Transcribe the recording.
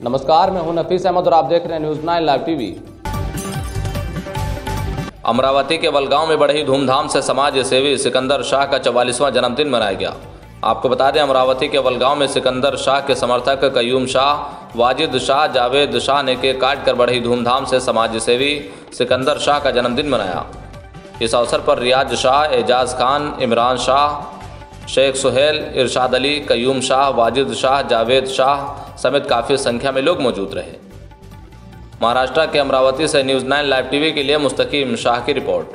नमस्कार, मैं हूँ नफीस अहमद और आप देख रहे हैं news nine live TV. Amravati के वलगांव में बड़ी धूमधाम से समाज सेवी सिकंदर शाह का चवालीसवां जन्मदिन मनाया गया। आपको बता दें, अमरावती के वलगांव में सिकंदर शाह के समर्थक कयूम शाह, वाजिद शाह, जावेद शाह ने केक काट कर बड़े धूमधाम से समाज सेवी सिकंदर शाह का जन्मदिन मनाया। इस अवसर पर रियाज शाह, एजाज खान, इमरान शाह शेख सुहेल, इरशाद अली, कयूम शाह, वाजिद शाह, जावेद शाह समेत काफ़ी संख्या में लोग मौजूद रहे। महाराष्ट्र के अमरावती से न्यूज़ नाइन लाइव टीवी के लिए मुस्तकीम शाह की रिपोर्ट।